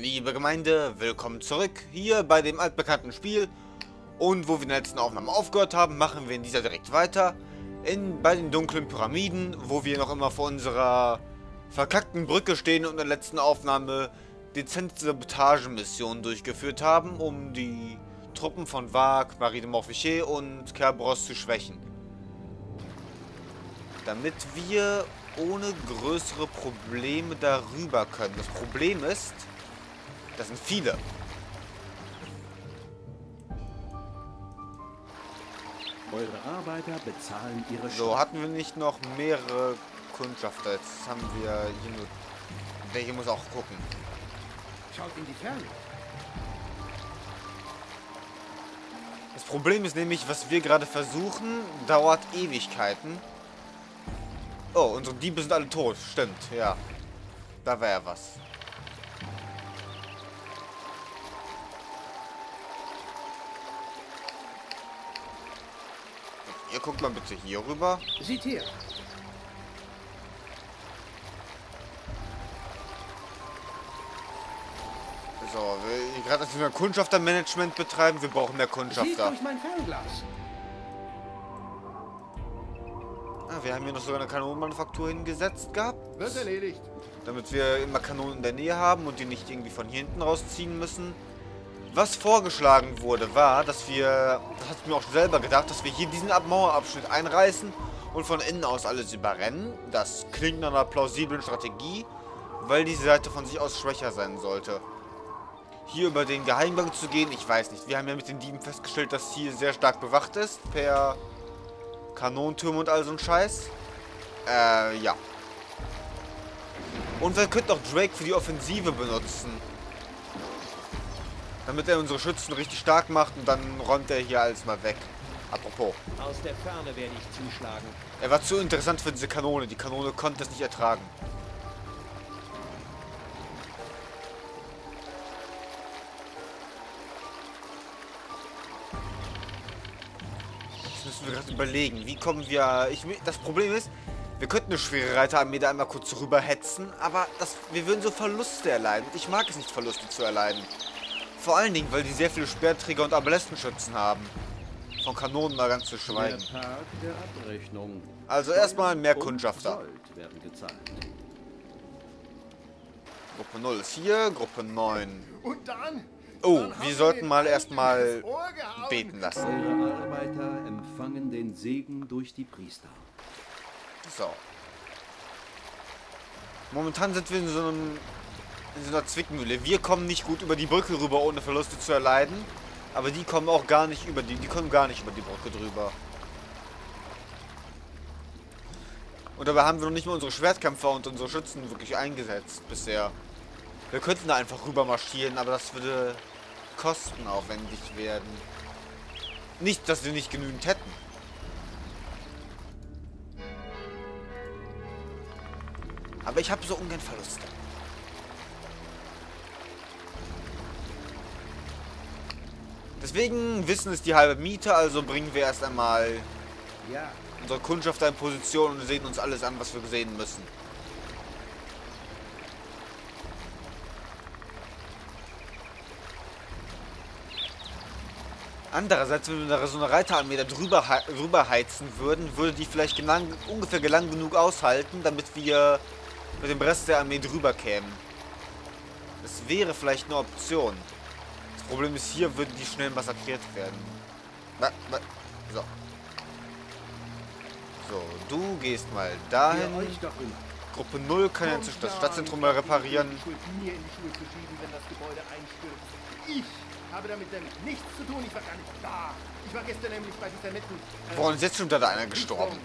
Liebe Gemeinde, willkommen zurück hier bei dem altbekannten Spiel. Und wo wir in der letzten Aufnahme aufgehört haben, machen wir in dieser direkt weiter. In, bei den dunklen Pyramiden, wo wir noch immer vor unserer verkackten Brücke stehen und in der letzten Aufnahme dezente Sabotagemissionen durchgeführt haben, um die Truppen von Wag, Marie de Morfichet und Kerberos zu schwächen. Damit wir ohne größere Probleme darüber können. Das Problem ist, das sind viele. Eure Arbeiter bezahlen ihre So, hatten wir nicht noch mehrere Kundschafter? Jetzt haben wir hier nur... Welche muss auch gucken. Schaut in die Ferne. Das Problem ist nämlich, was wir gerade versuchen, dauert Ewigkeiten. Oh, unsere Diebe sind alle tot. Stimmt, ja. Da wäre ja was. Ihr guckt mal bitte hier rüber. Sieht her. So, wir, gerade als wir Kundschaftermanagement betreiben, wir brauchen mehr Sieht Kundschafter. durch mein Fernglas. Ah, wir haben hier noch sogar eine Kanonenmanufaktur hingesetzt gehabt. Wird erledigt. Damit wir immer Kanonen in der Nähe haben und die nicht irgendwie von hier hinten rausziehen müssen. Was vorgeschlagen wurde, war, dass wir, das hat mir auch selber gedacht, dass wir hier diesen Ab- Mauerabschnitt einreißen und von innen aus alles überrennen. Das klingt nach einer plausiblen Strategie, weil diese Seite von sich aus schwächer sein sollte. Hier über den Geheimgang zu gehen, ich weiß nicht. Wir haben ja mit den Dieben festgestellt, dass hier sehr stark bewacht ist, per Kanonentürme und all so ein Scheiß. Äh, ja. Und wir könnten auch Drake für die Offensive benutzen. Damit er unsere Schützen richtig stark macht und dann räumt er hier alles mal weg. Apropos. Aus der Ferne werde ich zuschlagen. Er war zu interessant für diese Kanone. Die Kanone konnte es nicht ertragen. Jetzt müssen wir gerade überlegen, wie kommen wir... Ich, das Problem ist, wir könnten eine schwere Reiterarmee da einmal kurz rüberhetzen, aber das, wir würden so Verluste erleiden. Ich mag es nicht, Verluste zu erleiden. Vor allen Dingen, weil die sehr viele Speerträger und Arbalettenschützen haben. Von Kanonen mal ganz zu Der schweigen. Tag der Abrechnung. Also erstmal mehr Und Kundschafter. Gruppe 0 ist hier, Gruppe 9. Und dann? Oh, dann wir sollten mal erstmal beten lassen. Eure Arbeiter empfangen den Segen durch die Priester. So. Momentan sind wir in so einem in so einer Zwickmühle. Wir kommen nicht gut über die Brücke rüber, ohne Verluste zu erleiden. Aber die kommen auch gar nicht über die. Die kommen gar nicht über die Brücke drüber. Und dabei haben wir noch nicht mal unsere Schwertkämpfer und unsere Schützen wirklich eingesetzt bisher. Wir könnten da einfach rüber marschieren, aber das würde kostenaufwendig werden. Nicht, dass wir nicht genügend hätten. Aber ich habe so ungern Verluste. Deswegen Wissen ist die halbe Miete, also bringen wir erst einmal Ja. unsere Kundschafter in Position und sehen uns alles an, was wir sehen müssen. Andererseits, wenn wir so eine Reiterarmee da drüber, drüber heizen würden, würde die vielleicht gelang, ungefähr lang genug aushalten, damit wir mit dem Rest der Armee drüber kämen. Das wäre vielleicht eine Option. Das Problem ist, hier würden die schnell massakriert werden. Na, na, so. So, du gehst mal dahin. Gruppe 0 kann jetzt das Stadtzentrum mal reparieren. Ich habe damit nämlich nichts zu tun. Ich war gar nicht da. Ich war gestern nämlich bei dieser netten... äh, Boah, und ist jetzt schon wieder einer gestorben.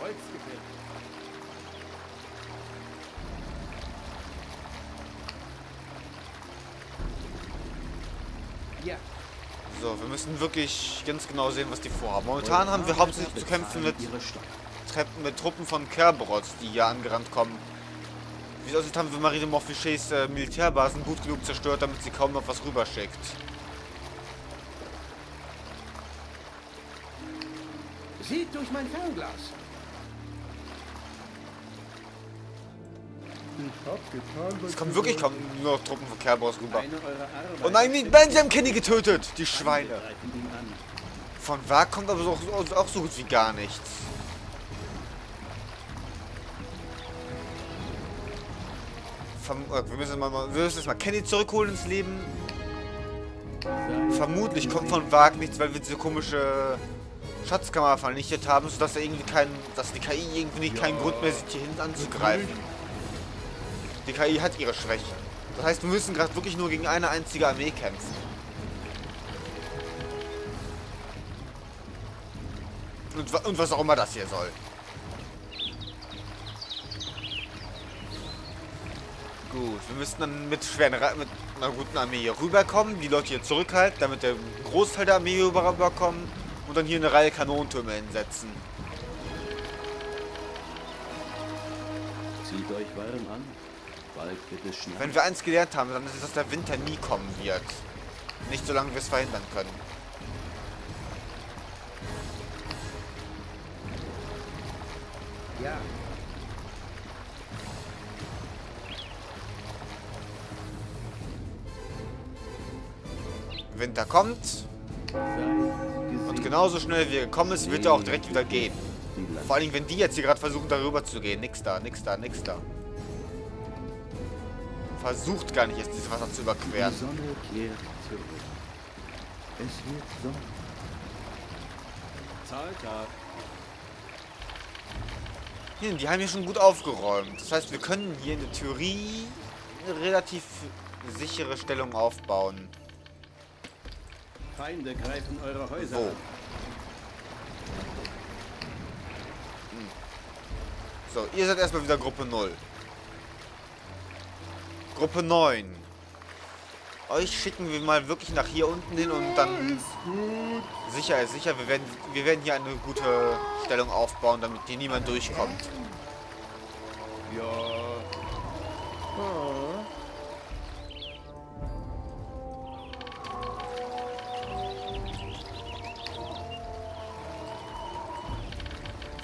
Holzgefäll. Ja. So, wir müssen wirklich ganz genau sehen, was die vorhaben. Momentan haben wir hauptsächlich zu kämpfen mit, mit Truppen von Kerberots, die hier angerannt kommen. Wie es aussieht, haben wir Marie de Morfichets äh, Militärbasen gut genug zerstört, damit sie kaum noch was rüberschickt. Sieht durch mein Fernglas. Es kommen wirklich kaum nur noch Truppen von Kerberos rüber. Oh nein, haben Kenny getötet! Die Schweine. Von Wag kommt aber auch, auch so gut wie gar nichts. Äh, wir müssen mal, wir müssen jetzt mal Kenny zurückholen ins Leben. Vermutlich kommt von Wag nichts, weil wir diese komische Schatzkammer vernichtet haben, sodass er irgendwie kein, dass die KI irgendwie nicht keinen Grund mehr sieht, hier hinten anzugreifen. Die KI hat ihre Schwächen. Das heißt, wir müssen gerade wirklich nur gegen eine einzige Armee kämpfen. Und, und was auch immer das hier soll. Gut, wir müssen dann mit schweren mit einer guten Armee hier rüberkommen, die Leute hier zurückhalten, damit der Großteil der Armee hier rüberkommen und dann hier eine Reihe Kanonentürme hinsetzen. Zieht euch warm an. Bald wird es schneien. Wenn wir eins gelernt haben, dann ist es, dass der Winter nie kommen wird. Nicht solange wir es verhindern können. Ja, Winter kommt und genauso schnell wie er gekommen ist, wird er auch direkt wieder gehen. Vor allem, wenn die jetzt hier gerade versuchen, darüber zu gehen. Nix da, nix da, nix da. Versucht gar nicht, jetzt dieses Wasser zu Die überqueren. Sonne kehrt zurück. Es wird Sommer. Zahltag. Hier, die haben hier schon gut aufgeräumt. Das heißt, wir können hier in der Theorie eine relativ sichere Stellung aufbauen. Feinde greifen eure Häuser Wo? an. So, ihr seid erstmal wieder Gruppe 0. Gruppe 9. Euch schicken wir mal wirklich nach hier unten hin und dann sicher ist sicher, wir werden, wir werden hier eine gute Stellung aufbauen, damit hier niemand durchkommt. Ja.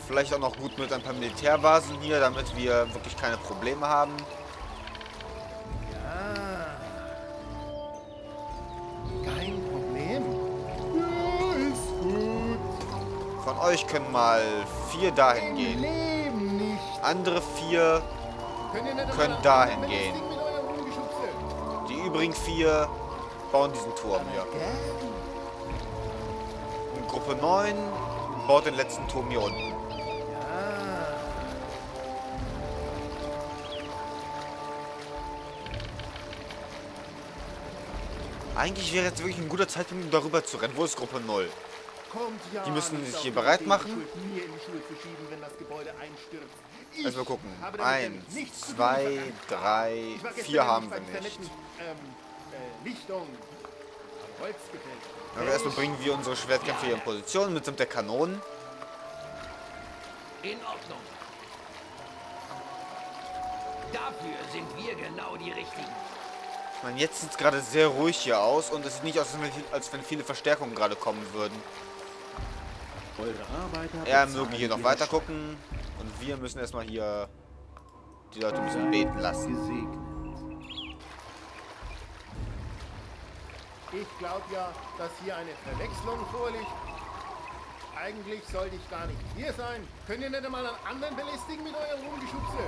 Vielleicht auch noch gut mit ein paar Militärbasen hier, damit wir wirklich keine Probleme haben. Euch können mal vier dahin gehen. Andere vier, Können dahin gehen. Die übrigen vier bauen diesen Turm hier. Und Gruppe 9 baut den letzten Turm hier unten. Ja. Eigentlich wäre jetzt wirklich ein guter Zeitpunkt, um darüber zu rennen. Wo ist Gruppe 0? Die müssen sich hier bereit machen. Ich Erstmal gucken. Eins, zwei, drei, vier haben wir nicht. Ähm, äh. Aber erstmal bringen wir unsere Schwertkämpfer hier in Position mitsamt der Kanonen. In Ordnung. Dafür sind wir genau die Richtigen. Ich meine, jetzt sieht es gerade sehr ruhig hier aus und es sieht nicht aus, als wenn viele Verstärkungen gerade kommen würden. Eure Arbeiter Er möge hier noch weiter gucken und wir müssen erstmal hier die Leute ein bisschen beten lassen. Gesegnet. Ich glaube ja, dass hier eine Verwechslung vorliegt. Eigentlich sollte ich gar nicht hier sein. Könnt ihr nicht einmal einen anderen belästigen mit eurem Rumgeschubse?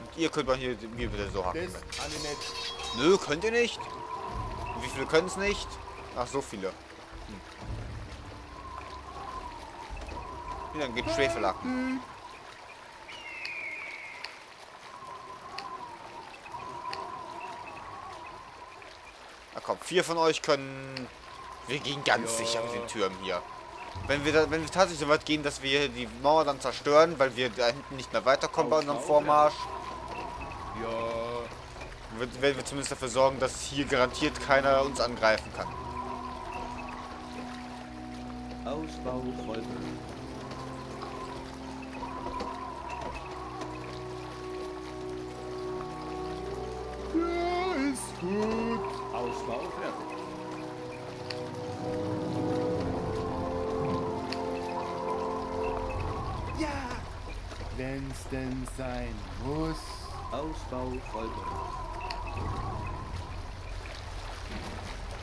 Und ihr könnt mal hier mir bitte so hacken. Das kann ich nicht. Nö, könnt ihr nicht? Und wie viele können es nicht? Ach, so viele. Hm. Ja, dann geht Schwefelacken. Na komm, vier von euch können... Wir gehen ganz sicher mit den Türmen hier. Wenn wir, da, wenn wir tatsächlich so weit gehen, dass wir die Mauer dann zerstören, weil wir da hinten nicht mehr weiterkommen bei unserem Vormarsch, Ja. werden wir zumindest dafür sorgen, dass hier garantiert keiner uns angreifen kann. Ausbau vollbracht. Wenn's denn sein muss. Ausbau vollbracht.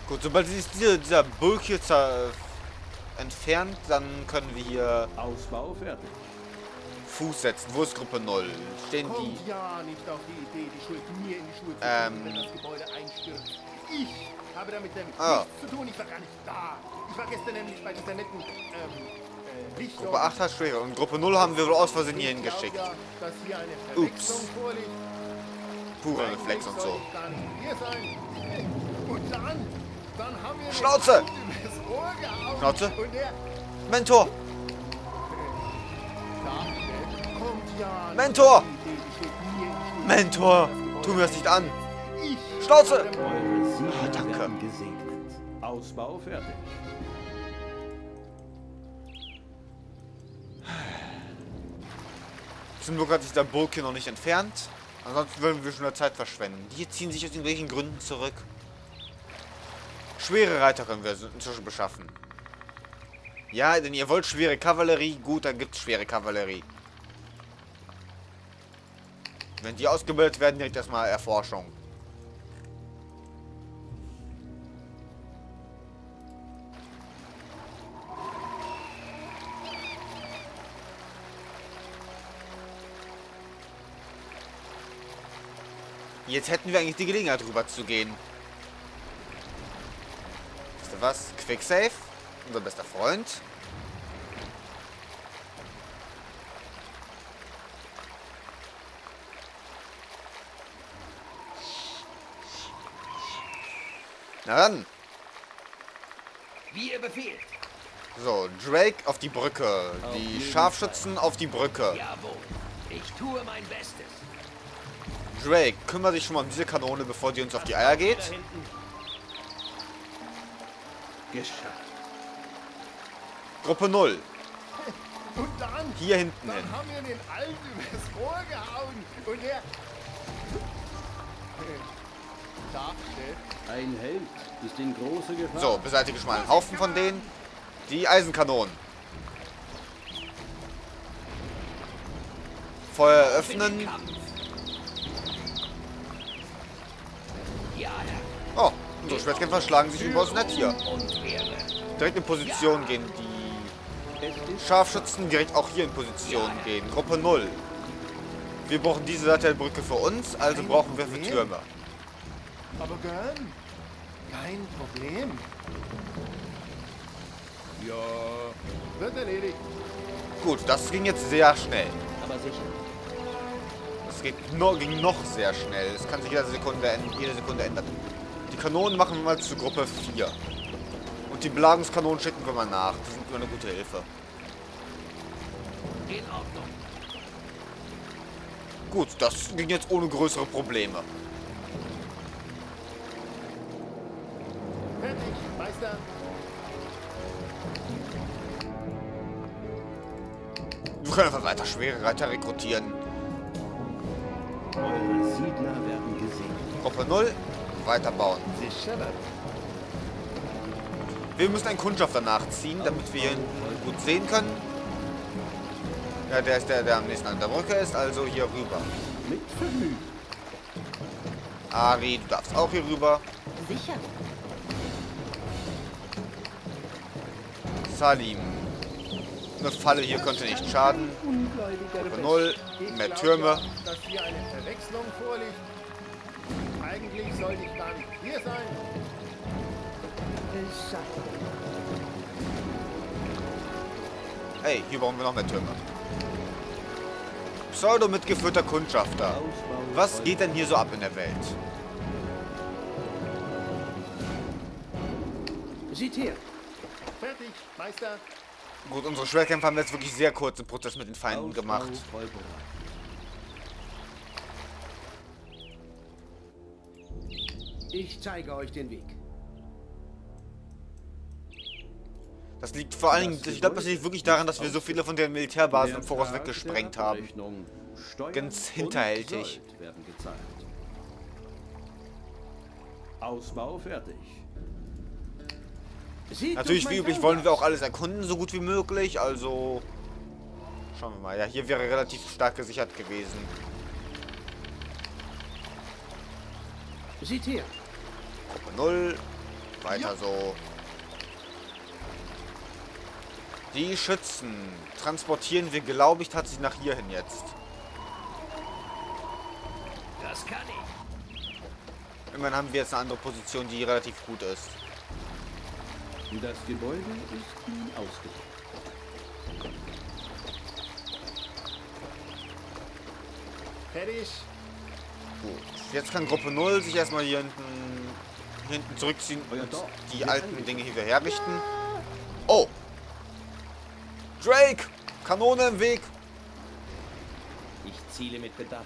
Gut, sobald sich dieser, dieser Bulk hier zer entfernt, dann können wir hier Ausbau fertig. Fuß setzen. Wo ist Gruppe 0? Stehen die... Kommt ja nicht auf die Idee, die Schuld mir in die Schuhe zu Ähm. wenn das Gebäude einstürzt. Ich habe damit nämlich Ah. nichts zu tun. Ich war gar nicht da. Ich war gestern nämlich bei dieser netten, ähm, äh. Gruppe 8 hat schwere. Und Gruppe 0 haben wir wohl aus Versehen hier hingeschickt. Ups. Verwechslung vorliegt. Pure Eigentlich Reflex und so. Schnauze! Schnauze! Mentor! Mentor! Mentor! Tu mir das nicht an! Schnauze! Siedler danke. Ausbau fertig. Zum Glück hat sich der Burg hier noch nicht entfernt. Ansonsten würden wir schon mehr Zeit verschwenden. Die ziehen sich aus irgendwelchen Gründen zurück. Schwere Reiter können wir inzwischen beschaffen. Ja, denn ihr wollt schwere Kavallerie. Gut, dann gibt's schwere Kavallerie. Wenn die ausgebildet werden, direkt erstmal Erforschung. Jetzt hätten wir eigentlich die Gelegenheit rüber zu gehen. Wisst ihr was? Quicksave, unser bester Freund. Na dann. Wie ihr befehlt. So, Drake auf die Brücke. Auf Die Scharfschützen auf die Brücke. Jawohl. Ich tue mein Bestes. Drake, kümmere dich schon mal um diese Kanone, bevor die uns auf die Eier geht. Geschafft. Gruppe 0. Und dann, Hier hinten dann hin. haben wir den Alten übers Ohr gehauen. Und. Darsteller Ein Held ist in große Gefahr. So, beseitige schon mal einen Haufen von denen. Die Eisenkanonen. Feuer öffnen. Kampf. Ja, Herr. Oh, unsere Schwertkämpfer schlagen sich überaus nett hier. Direkt in Position gehen die Scharfschützen direkt auch hier in Position gehen. Gruppe 0. Wir brauchen diese Seite der Brücke für uns, also brauchen wir für. Türme. Aber gern. Kein Problem. ja Wird erledigt. Gut, das ging jetzt sehr schnell. Aber sicher. Das geht no, ging noch sehr schnell. Es kann sich jede Sekunde, jede Sekunde ändern. Die Kanonen machen wir mal zu Gruppe 4. Und die Belagungskanonen schicken wir mal nach. Die sind immer eine gute Hilfe. In Ordnung. Gut, das ging jetzt ohne größere Probleme. Fertig, Meister. Wir können einfach weiter schwere Reiter rekrutieren. Eure Siedler werden gesegnet. Gruppe 0, weiterbauen. Wir müssen einen Kundschafter nachziehen, damit wir ihn gut sehen können. Ja, der ist der, der am nächsten an der Brücke ist, also hier rüber. Mit Vergnügen. Ari, du darfst auch hier rüber. Sicher. Salim. Eine Falle hier könnte nicht schaden. Gruppe 0, Ich mehr Türme. Ja, dass hier eine Verwechslung vorliegt. Eigentlich sollte ich gar nicht hier sein. Hey, hier brauchen wir noch mehr Türme. Pseudo mitgeführter Kundschafter. Was geht denn hier so ab in der Welt? Seht her. Fertig, Meister. Gut, unsere Schwerkämpfer haben jetzt wirklich sehr kurzen Prozess mit den Feinden gemacht. Ich zeige euch den Weg. Das liegt vor allen Dingen, ich glaube, das liegt wirklich daran, dass wir so viele von den Militärbasen im Voraus weggesprengt haben. Ganz hinterhältig. Ausbau fertig. Seht Natürlich, wie üblich, wollen wir auch alles erkunden, so gut wie möglich. Also Schauen wir mal. Ja, hier wäre relativ stark gesichert gewesen. Seht her. Gruppe 0. Weiter so. Die Schützen transportieren wir, glaube ich, tatsächlich nach hier hin jetzt. Das kann ich. Immerhin haben wir jetzt eine andere Position, die relativ gut ist. Das Gebäude ist nun ausgebaut. Fertig. Gut. Jetzt kann Gruppe 0 sich erstmal hier hinten, hinten zurückziehen Euer und die alten. Dinge hier wieder herrichten. Oh! Drake! Kanone im Weg! Ich ziele mit Bedacht.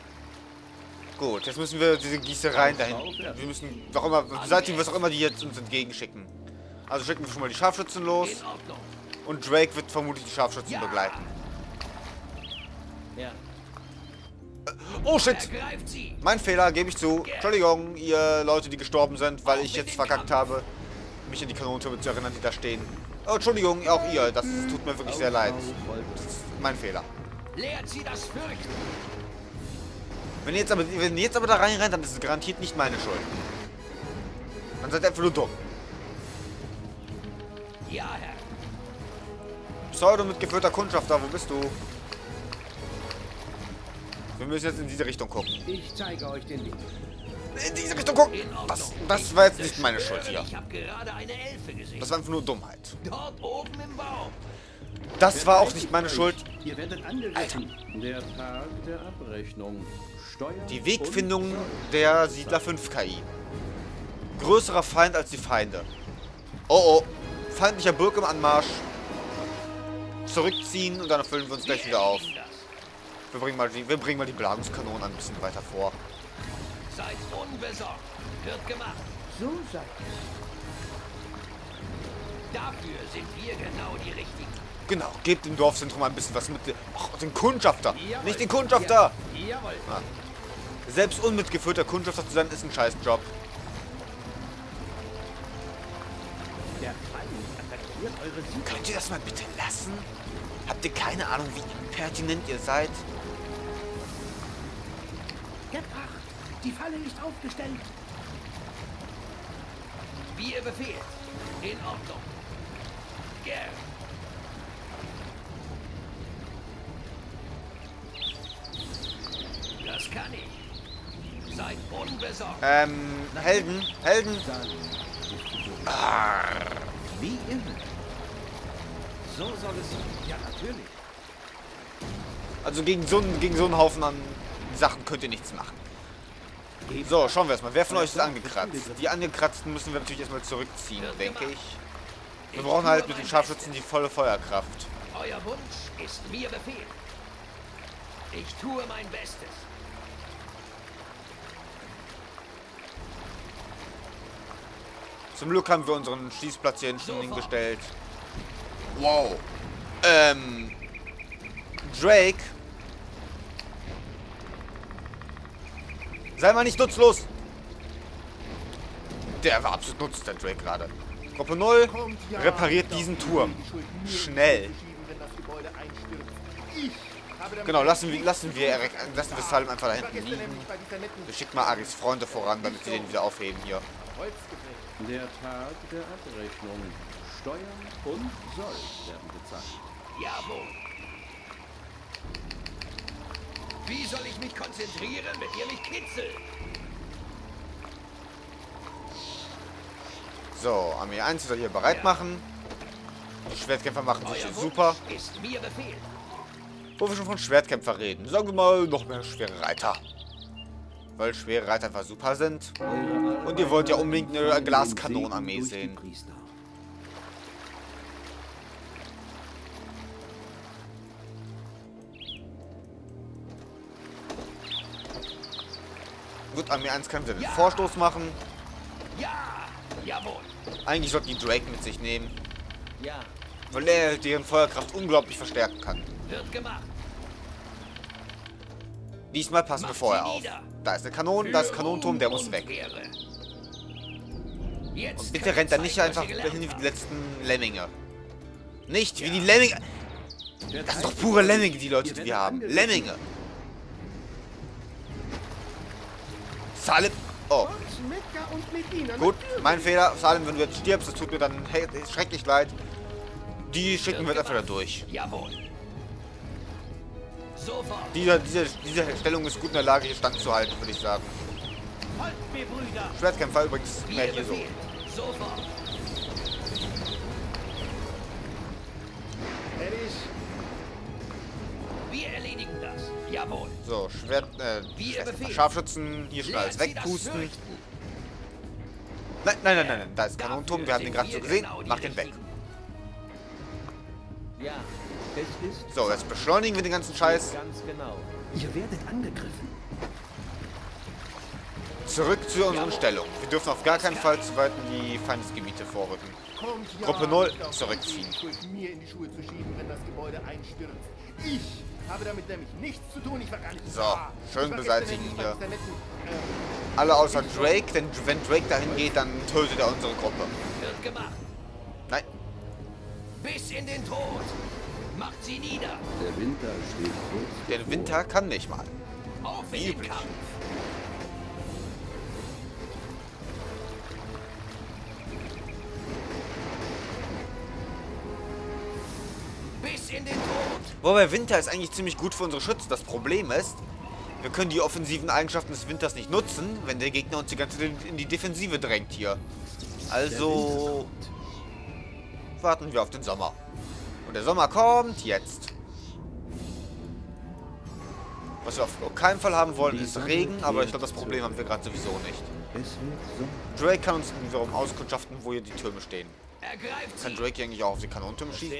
Gut, jetzt müssen wir diese Gießereien dahin. Wir müssen, warum immer, beseitigen, was auch immer die jetzt uns entgegenschicken. Also schicken wir schon mal die Scharfschützen los und Drake wird vermutlich die Scharfschützen Ja. begleiten. Ja, Oh shit! Mein Fehler, gebe ich zu. Entschuldigung, ihr Leute, die gestorben sind, weil ich jetzt verkackt habe, mich an die Kanonentürme zu erinnern, die da stehen. Oh, Entschuldigung, auch ihr. Das tut mir wirklich sehr leid. Das ist mein Fehler. Lehrt sie das Fürchten. Wenn ihr jetzt aber, wenn ihr jetzt aber da reinrennt, dann ist es garantiert nicht meine Schuld. Dann seid ihr einfach nur dumm. Ja, Herr. Pseudo mit geführter Kundschafter, wo bist du? Wir müssen jetzt in diese Richtung gucken. Ich zeige euch den Weg. In diese Richtung gucken! Das, das war jetzt nicht meine Schuld hier. Das war einfach nur Dummheit. Dort oben im Baum. Das war auch nicht meine Schuld. Ihr werdet angegriffen. Der Tag der Abrechnung. Steuern Die Wegfindung der Siedler 5 KI. Größerer Feind als die Feinde. Oh oh. Feindlicher Burg im Anmarsch. Zurückziehen und dann erfüllen wir uns gleich wieder auf. Wir bringen mal die, wir bringen mal die Belagungskanonen ein bisschen weiter vor. Seid unbesorgt. Wird gemacht. So seid Dafür sind wir genau die Richtigen. Genau, gebt dem Dorfzentrum ein bisschen was mit. Ach, den Kundschafter. Jawohl. Nicht den Kundschafter. Jawohl. Selbst unmitgeführter Kundschafter zu sein, ist ein Scheißjob. Könnt ihr das mal bitte lassen? Habt ihr keine Ahnung, wie impertinent ihr seid? Gebracht. Die Falle ist aufgestellt. Wie ihr befehlt. In Ordnung. Gern. Das kann ich. Seid unbesorgt. Ähm, Helden, Helden. Wie irre. So soll es sein. Ja, natürlich. Also gegen so, einen- gegen so einen Haufen an Sachen könnt ihr nichts machen. So, schauen wir erstmal. Wer von euch ist angekratzt? Die Angekratzten müssen wir natürlich erstmal zurückziehen, denke ich. Wir brauchen halt mit den Scharfschützen die volle Feuerkraft. Euer Wunsch ist mir Befehl. Ich tue mein Bestes. Zum Glück haben wir unseren Schießplatz hier hingestellt. Wow. Ähm. Drake. Sei mal nicht nutzlos. Der war absolut nutzlos, der Drake gerade. Gruppe 0 Kommt ja repariert diesen Turm. Schnell. zuzuschieben, wenn das Gebäude einstürzt. Ich habe damit Genau, lassen wir, lassen wir, lassen wir Salim einfach da hinten liegen. Wir schicken mal Aris Freunde voran, damit wir den wieder aufheben hier. Der Tag der Abrechnung. Steuern und Soll werden bezahlt. Jawohl. Wie soll ich mich konzentrieren, wenn ihr mich kitzelt? So, Armee 1 soll hier bereit machen. Die Schwertkämpfer machen sich super. ist mir Befehl. Wo wir schon von Schwertkämpfer reden. Sagen wir mal, noch mehr schwere Reiter. Weil schwere Reiter einfach super sind. Und ihr wollt ja unbedingt eine Glaskanonenarmee sehen. Gut, Armee 1 kann wieder den Vorstoß machen. Ja, jawohl. Eigentlich sollten die Drake mit sich nehmen. Ja, Weil er deren Feuerkraft unglaublich verstärken kann. Wird gemacht. Diesmal passen wir vorher auf. Da ist eine Kanone, da ist ein Kanonenturm, der muss weg. Und bitte rennt er nicht einfach hin wie die letzten Lemminge. Nicht wie die Lemminge. Das ist doch pure Lemminge, die Leute, die wir haben. Lemminge. Salim. Oh, gut. Mein Fehler. Salim, wenn du jetzt stirbst, das tut mir dann schrecklich leid. Die schicken wir einfach da durch. Jawohl. Sofort. Diese, diese, Stellung ist gut in der Lage, hier standzuhalten, würde ich sagen. Brüder! Schwertkämpfer übrigens mehr hier so. Sofort. Jawohl. So, Schwert, äh, befehlt. Scharfschützen, hier schon alles wegpusten. Nein, nein, nein, nein, nein, da ist Kanonenturm, wir haben den gerade so wir gesehen. genau Mach den weg. Ja, es ist So, jetzt beschleunigen wir den ganzen Scheiß. ganz genau. Ihr werdet angegriffen. Zurück zu unseren Stellungen. Wir dürfen auf gar keinen Fall zu weit in die Feindesgebiete vorrücken. Kommt ja Gruppe null, nicht auf zurückziehen. die Schuld mir in die Schuhe zu schieben, wenn das Gebäude einstürzt. Ich habe damit nämlich nichts zu tun. Ich war gar nicht So, da. schön beseitigen hier. äh, Alle außer Drake, denn wenn Drake dahin geht, dann tötet er unsere Gruppe. Wird gemacht. Nein, Bis in den Tod. Macht sie nieder. Der Winter steht kurz. der Winter kann nicht mal. Auf in den. Kampf. Wobei Winter ist eigentlich ziemlich gut für unsere Schützen. Das Problem ist, wir können die offensiven Eigenschaften des Winters nicht nutzen, wenn der Gegner uns die ganze Zeit in die Defensive drängt hier. Also warten wir auf den Sommer. Und der Sommer kommt jetzt. Was wir auf keinen Fall haben wollen, ist Regen, aber ich glaube, das Problem haben wir gerade sowieso nicht. Drake kann uns wiederum auskundschaften, wo hier die Türme stehen. Kann. Drake eigentlich auch auf die Kanonentürme schießen?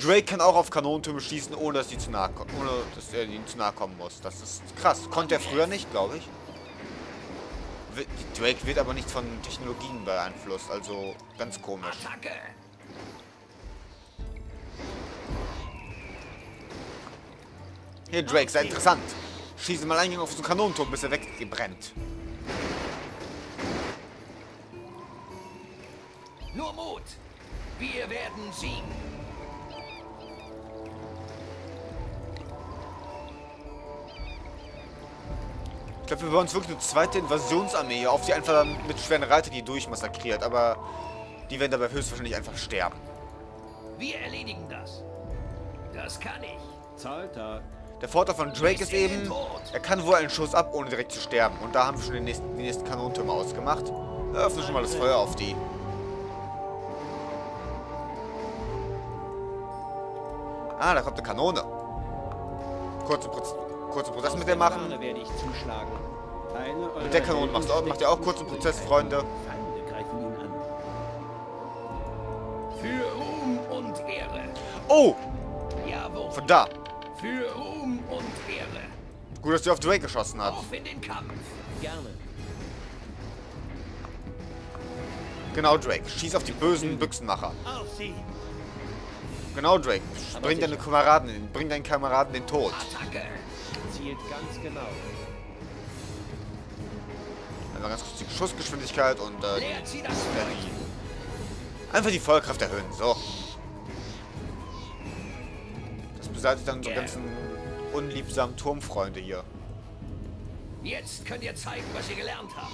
Drake kann auch auf Kanonentürme schießen, ohne dass die zu nahe kommen, ohne dass er ihnen zu nahe kommen muss. Das ist krass. Konnte er früher nicht, glaube ich. Drake wird aber nicht von Technologien beeinflusst, also ganz komisch. Attacke. Hier, Drake, sei interessant. Schieße mal Eingang auf so einen Kanonenturm, bis er weggebrennt. Nur Mut. Wir werden siegen. Ich glaube, wir bauen uns wirklich eine zweite Invasionsarmee hier auf, die einfach mit schweren Reiter die durchmassakriert, aber die werden dabei höchstwahrscheinlich einfach sterben. Wir erledigen das. Das kann ich. Zahltag. Der Vorteil von Drake ist eben, er kann wohl einen Schuss ab, ohne direkt zu sterben. Und da haben wir schon den nächsten, die nächsten Kanonentürme ausgemacht. Wir öffnen schon mal das Feuer auf die. Ah, da kommt eine Kanone. Kurze, Proz Prozess mit der machen. Mit der Kanone macht, auch, macht ihr auch kurzen Prozess, Freunde. Für Ruhm und Ehre. Oh, Jawohl. von da. Für Ruhm und Ehre. Gut, dass die auf Drake geschossen hat. Auf in den Kampf. Gerne. Genau, Drake. Schieß auf die bösen Büchsenmacher. Auf sie! Genau, Drake. Bring deine. Kameraden, in- bring deinen Kameraden den Tod. Attacke. Zielt ganz genau. Einmal ganz kurz die Schussgeschwindigkeit und äh, die Einfach die Feuerkraft erhöhen. So. Das beseitigt dann unsere ganzen unliebsamen Turmfreunde hier. Jetzt könnt ihr zeigen, was ihr gelernt habt.